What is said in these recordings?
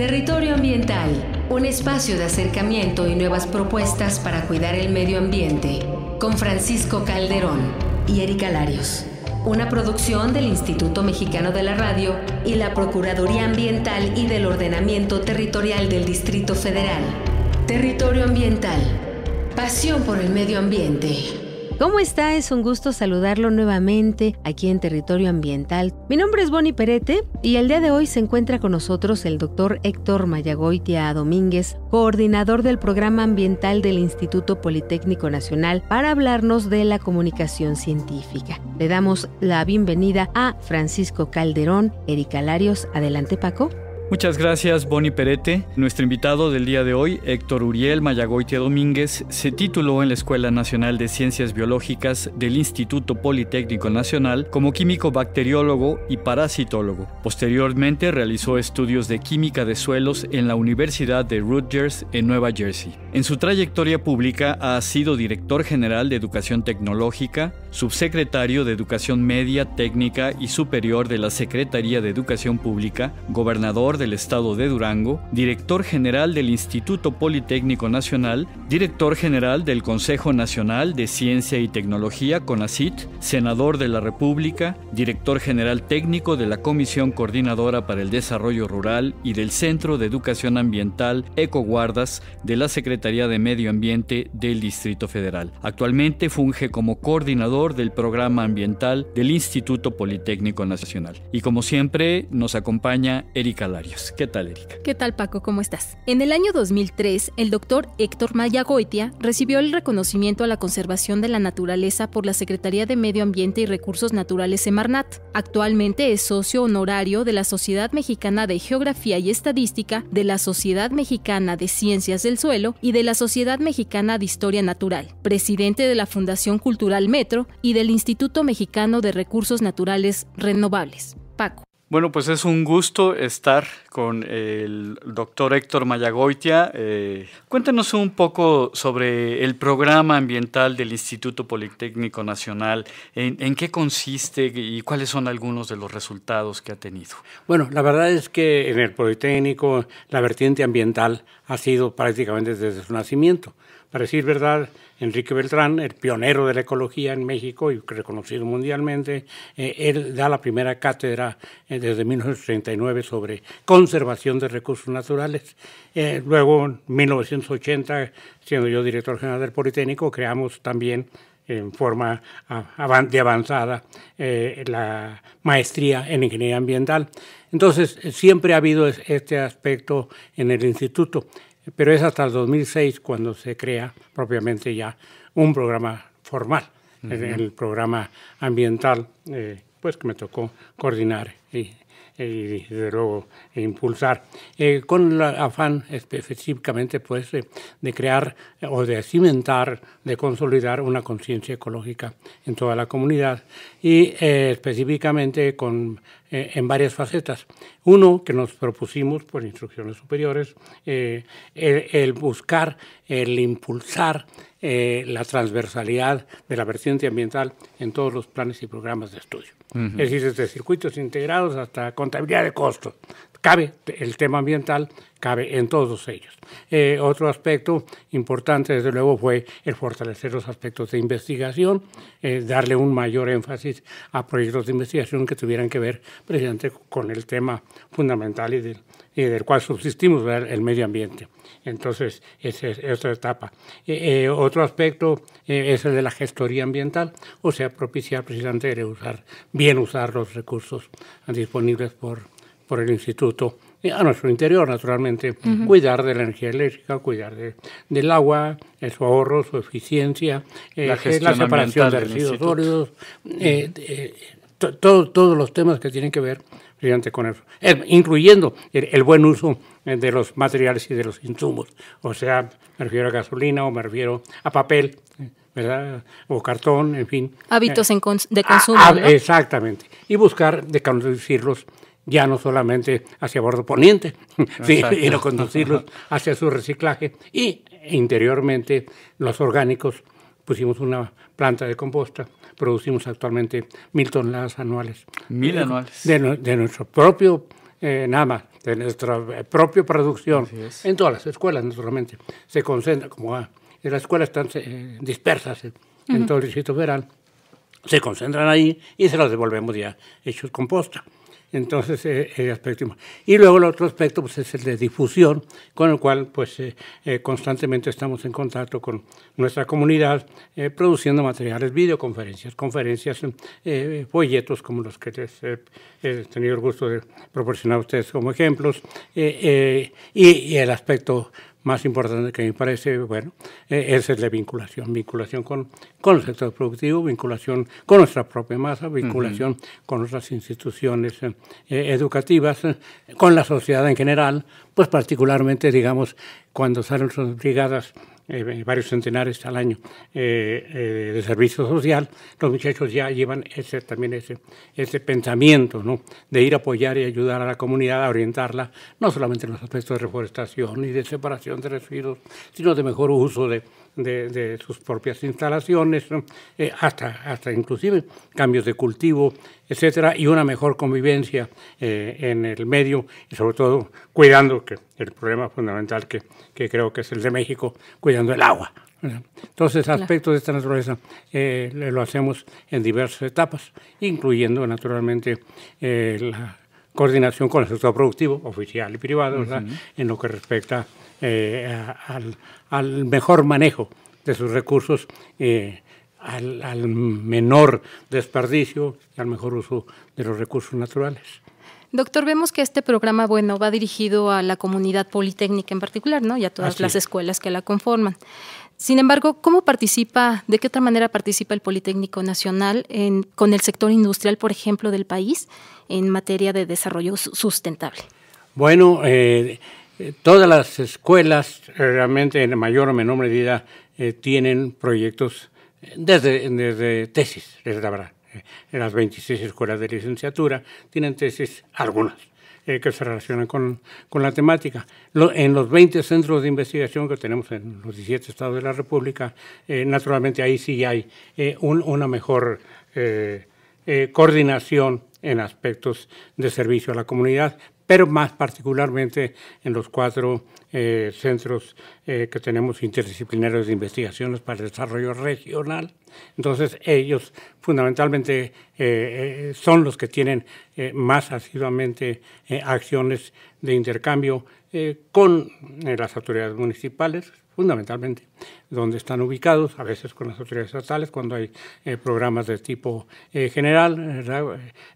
Territorio Ambiental, un espacio de acercamiento y nuevas propuestas para cuidar el medio ambiente, con Francisco Calderón y Erika Larios. Una producción del Instituto Mexicano de la Radio y la Procuraduría Ambiental y del Ordenamiento Territorial del Distrito Federal. Territorio Ambiental. Pasión por el medio ambiente. ¿Cómo está? Es un gusto saludarlo nuevamente aquí en Territorio Ambiental. Mi nombre es Bonnie Perete y el día de hoy se encuentra con nosotros el doctor Héctor Mayagoitia Domínguez, coordinador del programa ambiental del Instituto Politécnico Nacional, para hablarnos de la comunicación científica. Le damos la bienvenida a Francisco Calderón, Erika Larios. Adelante, Paco. Muchas gracias, Bonnie Perete. Nuestro invitado del día de hoy, Héctor Uriel Mayagoitia Domínguez, se tituló en la Escuela Nacional de Ciencias Biológicas del Instituto Politécnico Nacional como químico bacteriólogo y parasitólogo. Posteriormente realizó estudios de química de suelos en la Universidad de Rutgers en Nueva Jersey. En su trayectoria pública ha sido director general de Educación Tecnológica, subsecretario de Educación Media, Técnica y Superior de la Secretaría de Educación Pública, gobernador del Estado de Durango, director general del Instituto Politécnico Nacional, director general del Consejo Nacional de Ciencia y Tecnología, CONACIT, senador de la República, director general técnico de la Comisión Coordinadora para el Desarrollo Rural y del Centro de Educación Ambiental Ecoguardas de la Secretaría de Medio Ambiente del Distrito Federal. Actualmente funge como coordinador del programa ambiental del Instituto Politécnico Nacional. Y como siempre, nos acompaña Erika ¿Qué tal, Erika? ¿Qué tal, Paco? ¿Cómo estás? En el año 2003, el doctor Héctor Mayagoitia recibió el reconocimiento a la conservación de la naturaleza por la Secretaría de Medio Ambiente y Recursos Naturales Semarnat. Actualmente es socio honorario de la Sociedad Mexicana de Geografía y Estadística, de la Sociedad Mexicana de Ciencias del Suelo y de la Sociedad Mexicana de Historia Natural, presidente de la Fundación Cultural Metro y del Instituto Mexicano de Recursos Naturales Renovables. Paco. Bueno, pues es un gusto estar con el doctor Héctor Mayagoitia. Eh, cuéntanos un poco sobre el programa ambiental del Instituto Politécnico Nacional. ¿En, qué consiste y cuáles son algunos de los resultados que ha tenido? Bueno, la verdad es que en el Politécnico la vertiente ambiental ha sido prácticamente desde su nacimiento. Para decir verdad, Enrique Beltrán, el pionero de la ecología en México y reconocido mundialmente, eh, él da la primera cátedra eh, desde 1939 sobre conservación de recursos naturales. Eh, luego, en 1980, siendo yo director general del Politécnico, creamos también en forma de avanzada la maestría en ingeniería ambiental. Entonces, siempre ha habido este aspecto en el instituto pero es hasta el 2006 cuando se crea propiamente ya un programa formal, el, programa ambiental, eh, pues que me tocó coordinar y, desde luego impulsar, eh, con el afán específicamente pues de, crear o de cimentar, de consolidar una conciencia ecológica en toda la comunidad y eh, específicamente con eh, en varias facetas. Uno, que nos propusimos por instrucciones superiores, eh, el, buscar, el impulsar eh, la transversalidad de la vertiente ambiental en todos los planes y programas de estudio. Es decir, desde circuitos integrados hasta contabilidad de costos, cabe el tema ambiental, cabe en todos ellos. Eh, otro aspecto importante, desde luego, fue el fortalecer los aspectos de investigación, eh, darle un mayor énfasis a proyectos de investigación que tuvieran que ver precisamente con el tema fundamental y del, del cual subsistimos, el medio ambiente. Entonces, esa es otra etapa. Eh, otro aspecto es el de la gestoría ambiental, o sea, propiciar precisamente usar, bien usar los recursos disponibles por por el instituto a nuestro interior, naturalmente, cuidar de la energía eléctrica, cuidar de, del agua, su ahorro, su eficiencia, eh, la, separación de residuos sólidos, eh, eh, todos los temas que tienen que ver con eso, incluyendo el, buen uso de los materiales y de los insumos, o sea, me refiero a gasolina o me refiero a papel, ¿verdad? O cartón, en fin. Hábitos de consumo. Exactamente. Y buscar de conducirlos ya no solamente hacia bordo poniente, sino conducirlos hacia su reciclaje. Y interiormente los orgánicos, pusimos una planta de composta, producimos actualmente mil toneladas anuales. Mil anuales. De, nuestro propio nada más, de nuestra propia producción, en todas las escuelas, naturalmente, se concentra, como las escuelas están dispersas en, todo el Distrito Federal, se concentran ahí y se los devolvemos ya hechos composta. Entonces, eh, el aspecto. Y luego el otro aspecto pues, es el de difusión, con el cual pues, eh, eh, constantemente estamos en contacto con nuestra comunidad, produciendo materiales, videoconferencias, conferencias, folletos como los que les he tenido el gusto de proporcionar a ustedes como ejemplos, y el aspecto más importante que me parece, bueno, eh, es el de vinculación, vinculación con, con el sector productivo, vinculación con nuestra propia masa, vinculación con nuestras instituciones eh, educativas, eh, con la sociedad en general, pues particularmente, digamos, cuando salen sus brigadas eh, varios centenares al año eh, eh, de servicio social, los muchachos ya llevan ese, también ese, ese pensamiento ¿no? de ir a apoyar y ayudar a la comunidad a orientarla, no solamente en los aspectos de reforestación y de separación de residuos, sino de mejor uso de, de, sus propias instalaciones, eh, hasta, hasta inclusive cambios de cultivo, etcétera, y una mejor convivencia eh, en el medio y sobre todo cuidando que el problema fundamental que, que creo que es el de México, cuidando el agua. Entonces, aspectos de esta naturaleza eh, lo hacemos en diversas etapas, incluyendo naturalmente la coordinación con el sector productivo, oficial y privado, en lo que respecta al, al mejor manejo de sus recursos, eh, al, menor desperdicio y al mejor uso de los recursos naturales. Doctor, vemos que este programa, bueno, va dirigido a la comunidad politécnica en particular, ¿no? Y a todas las escuelas que la conforman. Sin embargo, ¿cómo participa, de qué otra manera participa el Politécnico Nacional en, con el sector industrial, por ejemplo, del país en materia de desarrollo sustentable? Bueno, eh, eh, todas las escuelas, realmente en mayor o menor medida, eh, tienen proyectos eh, desde, desde tesis, es la verdad. En las 26 escuelas de licenciatura tienen tesis, algunas, que se relacionan con, con la temática. en los 20 centros de investigación que tenemos en los 17 estados de la República, naturalmente ahí sí hay una mejor coordinación en aspectos de servicio a la comunidad, pero más particularmente en los cuatro eh, centros eh, que tenemos interdisciplinarios de investigaciones para el desarrollo regional. Entonces, ellos fundamentalmente eh, son los que tienen más asiduamente acciones de intercambio con las autoridades municipales, fundamentalmente donde están ubicados, a veces con las autoridades estatales, cuando hay eh, programas de tipo eh, general,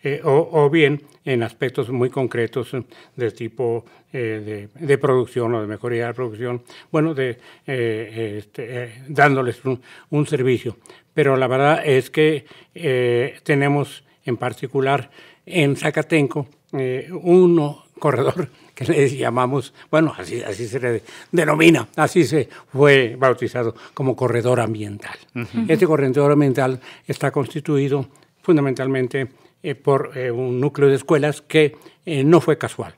eh, o, bien en aspectos muy concretos de tipo de, producción o de mejoría de la producción, bueno, de, este, dándoles un, servicio. Pero la verdad es que tenemos en particular en Zacatenco un corredor que le llamamos, bueno, así, así se le denomina, así se fue bautizado como corredor ambiental. Este corredor ambiental está constituido fundamentalmente eh, por eh, un núcleo de escuelas que eh, no fue casual.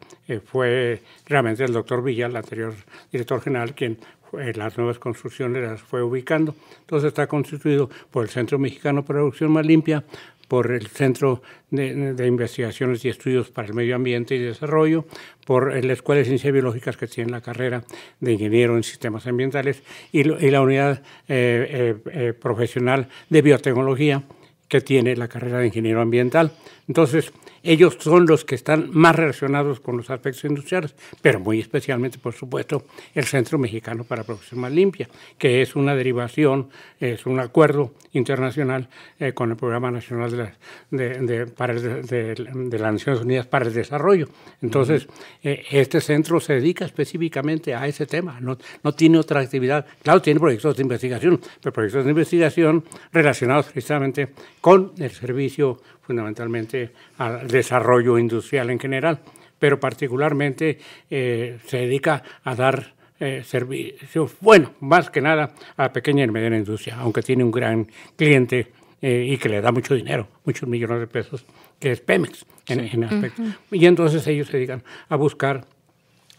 fue realmente el doctor Villa, el anterior director general, quien las nuevas construcciones las fue ubicando. Entonces está constituido por el Centro Mexicano de Producción Más Limpia, por el Centro de, Investigaciones y Estudios para el Medio Ambiente y Desarrollo, por la Escuela de Ciencias Biológicas que tiene la carrera de Ingeniero en Sistemas Ambientales y, la Unidad eh, eh, eh, Profesional de Biotecnología que tiene la carrera de Ingeniero Ambiental. Entonces, ellos son los que están más relacionados con los aspectos industriales, pero muy especialmente, por supuesto, el Centro Mexicano para Producción Más Limpia, que es una derivación, es un acuerdo internacional eh, con el Programa Nacional de, para de, las Naciones Unidas para el Desarrollo. Entonces, eh, este centro se dedica específicamente a ese tema, no, no tiene otra actividad. Claro, tiene proyectos de investigación, pero proyectos de investigación relacionados precisamente con el servicio fundamentalmente al desarrollo industrial en general, pero particularmente eh, se dedica a dar eh, servicio, bueno, más que nada a la pequeña y mediana industria, aunque tiene un gran cliente eh, y que le da mucho dinero, muchos millones de pesos, que es Pemex en, aspecto. Y entonces ellos se dedican a buscar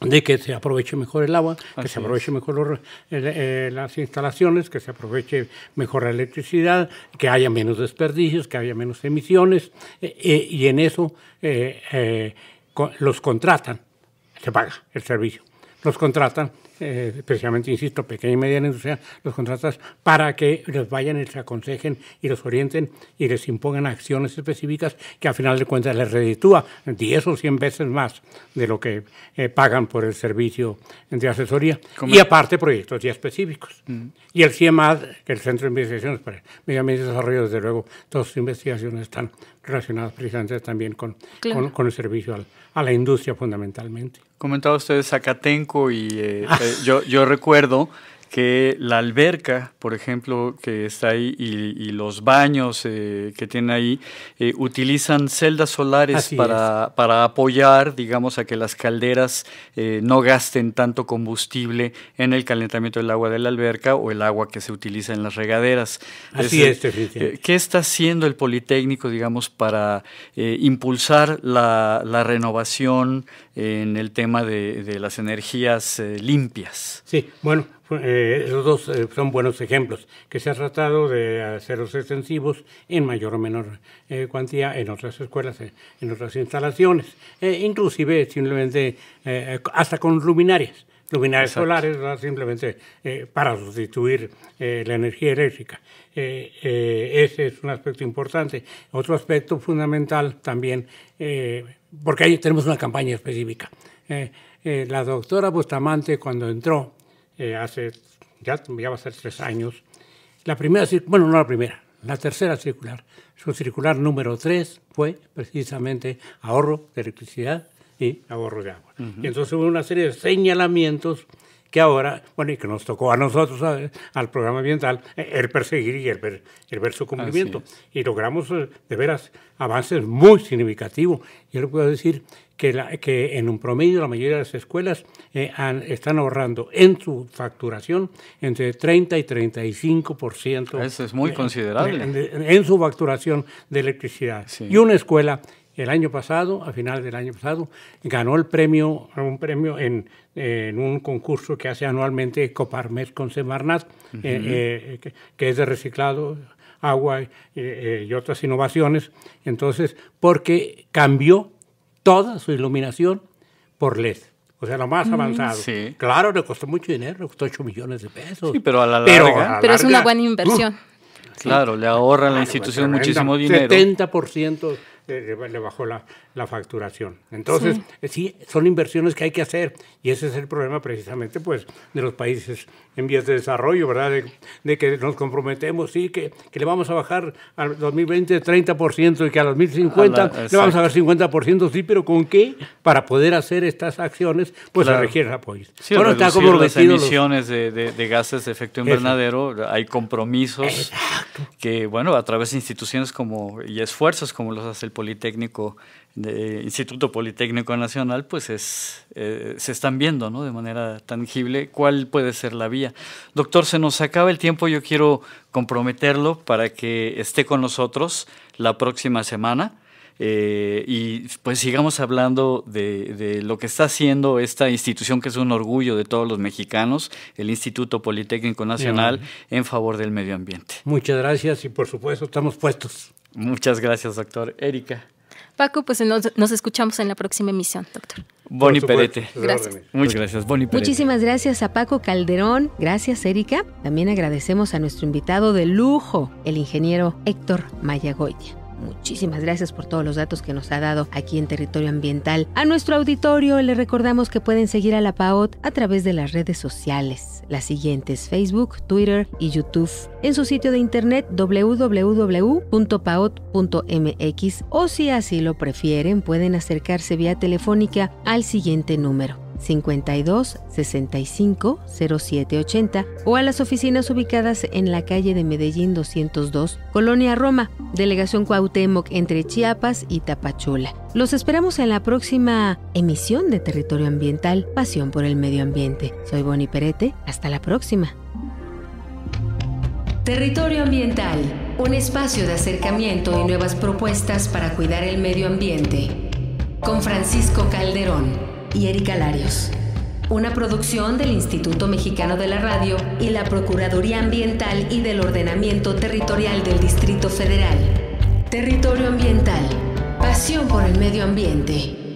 de que se aproveche mejor el agua, que se aproveche mejor eh, las instalaciones, que se aproveche mejor la electricidad, que haya menos desperdicios, que haya menos emisiones, eh, eh, y en eso los contratan, se paga el servicio, los contratan eh, especialmente, insisto, pequeña y mediana industria, los contratas para que les vayan y les aconsejen y los orienten y les impongan acciones específicas que al final de cuentas les reditúa 10 o 100 veces más de lo que eh, pagan por el servicio de asesoría. Y aparte proyectos ya específicos. Mm. Y el CIEMAD, que el Centro de Investigaciones para Medio Ambiente y Desarrollo, desde luego, todas sus investigaciones están relacionadas precisamente también con, con, el servicio a la industria fundamentalmente. Comentaba usted Zacatenco y eh, ah. eh, yo, yo recuerdo que la alberca, por ejemplo, que está ahí, y, los baños eh, que tienen ahí, eh, utilizan celdas solares para, para, apoyar, digamos, a que las calderas eh, no gasten tanto combustible en el calentamiento del agua de la alberca o el agua que se utiliza en las regaderas. Así es, ¿Qué está haciendo el Politécnico, digamos, para impulsar la, la, renovación en el tema de, de las energías limpias? Sí, bueno eh, esos dos eh, son buenos ejemplos, que se ha tratado de hacerlos extensivos en mayor o menor eh, cuantía en otras escuelas, en otras instalaciones, inclusive simplemente hasta con luminarias, luminarias solares, simplemente para sustituir la energía eléctrica. ese es un aspecto importante. Otro aspecto fundamental también, porque ahí tenemos una campaña específica. la doctora Bustamante cuando entró eh, hace, ya, ya va a ser tres años. La primera, bueno, no la primera, la tercera circular, su circular número tres fue precisamente ahorro de electricidad y ahorro de agua. Y entonces hubo una serie de señalamientos que ahora, bueno, y que nos tocó a nosotros, al programa ambiental, eh, el perseguir y el ver, el ver su cumplimiento. Y logramos eh, de veras avances muy significativos. Yo le puedo decir que, la, que en un promedio la mayoría de las escuelas eh, están ahorrando en su facturación entre 30 y 35%. Eso es muy considerable. En, su facturación de electricidad. Y una escuela el año pasado, a final del año pasado, ganó el premio, un premio en, un concurso que hace anualmente Coparmex con Semarnat, eh, eh, que, es de reciclado, agua y otras innovaciones. Entonces, porque cambió toda su iluminación por LED. O sea, lo más mm, avanzado. Claro, le costó mucho dinero, le costó 8 millones de pesos. Sí, pero a la larga. Pero, es una buena inversión. claro, le ahorra a la institución muchísimo dinero. 70% le, bajó la, la, facturación. Entonces, eh, sí. son inversiones que hay que hacer y ese es el problema precisamente pues de los países en vías de desarrollo, ¿verdad? De, que nos comprometemos, sí, que, que, le vamos a bajar al 2020 30% y que a 2050 le vamos a dar 50%, sí, pero ¿con qué? Para poder hacer estas acciones, pues se requiere apoyo. Sí, bueno, está como las emisiones de, de, gases de efecto invernadero, hay compromisos que, bueno, a través de instituciones como y esfuerzos como los hace el Politécnico, de Instituto Politécnico Nacional, pues es, eh, se están viendo ¿no? de manera tangible cuál puede ser la vía. Doctor, se nos acaba el tiempo, yo quiero comprometerlo para que esté con nosotros la próxima semana. Eh, y pues sigamos hablando de, lo que está haciendo esta institución que es un orgullo de todos los mexicanos, el Instituto Politécnico Nacional, en favor del medio ambiente. Muchas gracias y por supuesto estamos puestos. Muchas gracias, doctor. Erika. Paco, pues nos, escuchamos en la próxima emisión, doctor. Boni Perete. Gracias. Muchas gracias, Boni Perete. Muchísimas gracias a Paco Calderón. Gracias, Erika. También agradecemos a nuestro invitado de lujo, el ingeniero Héctor Mayagoya. Muchísimas gracias por todos los datos que nos ha dado aquí en Territorio Ambiental. A nuestro auditorio le recordamos que pueden seguir a la PAOT a través de las redes sociales, las siguientes Facebook, Twitter y YouTube, en su sitio de internet www.paot.mx o si así lo prefieren pueden acercarse vía telefónica al siguiente número 52 65 07 80 o a las oficinas ubicadas en la calle de Medellín 202, Colonia Roma, Delegación Cuauhtémoc entre Chiapas y Tapachula. Los esperamos en la próxima emisión de Territorio Ambiental, Pasión por el Medio Ambiente. Soy Bonnie Perete, hasta la próxima. Territorio Ambiental, un espacio de acercamiento y nuevas propuestas para cuidar el medio ambiente. Con Francisco Calderón y Erika Larios. Una producción del Instituto Mexicano de la Radio y la Procuraduría Ambiental y del Ordenamiento Territorial del Distrito Federal. Territorio Ambiental. Pasión por el medio ambiente.